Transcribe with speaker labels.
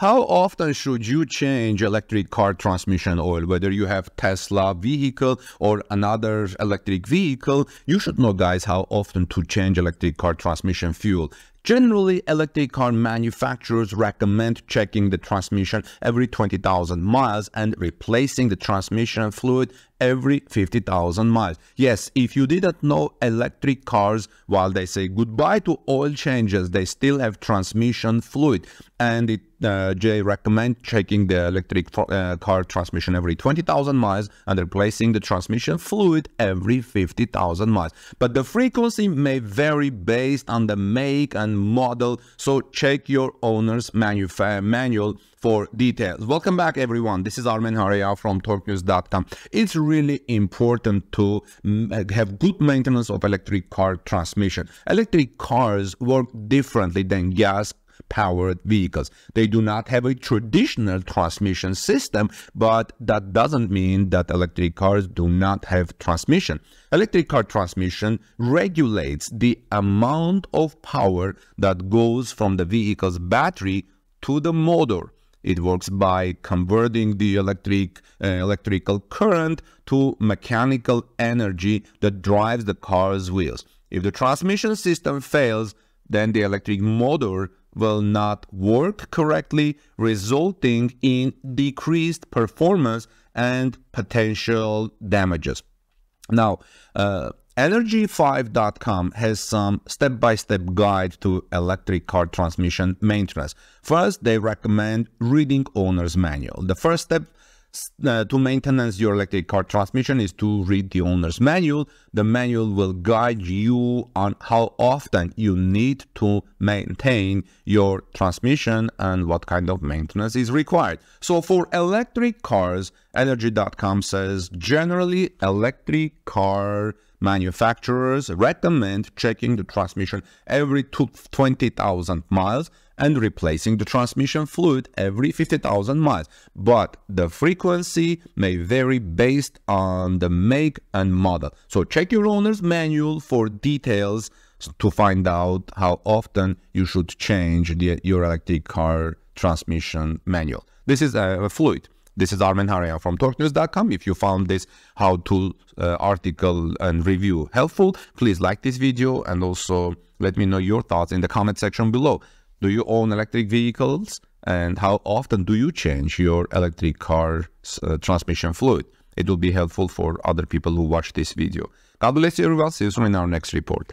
Speaker 1: How often should you change electric car transmission oil? Whether you have Tesla vehicle or another electric vehicle, you should know guys how often to change electric car transmission fuel. Generally, electric car manufacturers recommend checking the transmission every 20,000 miles and replacing the transmission fluid every 50,000 miles. Yes, if you didn't know electric cars, while they say goodbye to oil changes, they still have transmission fluid. And it, uh, recommend checking the electric uh, car transmission every 20,000 miles and replacing the transmission fluid every 50,000 miles. But the frequency may vary based on the make and model, so check your owner's manual for details. Welcome back, everyone. This is Armen Hareyan from TorqueNews.com. It's really important to mm, have good maintenance of electric car transmission. Electric cars work differently than gas powered vehicles. They do not have a traditional transmission system, but that doesn't mean that electric cars do not have transmission. Electric car transmission regulates the amount of power that goes from the vehicle's battery to the motor. It works by converting the electric uh, electrical current to mechanical energy that drives the car's wheels. If the transmission system fails, then the electric motor will not work correctly, resulting in decreased performance and potential damages. Now, uh, Energy5.com has some step-by-step guide to electric car transmission maintenance. First, they recommend reading owner's manual. The first step uh, to maintenance your electric car transmission is to read the owner's manual. The manual will guide you on how often you need to maintain your transmission and what kind of maintenance is required. So for electric cars, energy.com says generally electric car Manufacturers recommend checking the transmission every 20,000 miles and replacing the transmission fluid every 50,000 miles, but the frequency may vary based on the make and model. So check your owner's manual for details to find out how often you should change the, your electric car transmission manual. This is a, a fluid. This is Armen Hareyan from TorqueNews.com. If you found this how-to uh, article and review helpful, please like this video and also let me know your thoughts in the comment section below. Do you own electric vehicles? And how often do you change your electric car's uh, transmission fluid? It will be helpful for other people who watch this video. God bless you everyone. See you soon in our next report.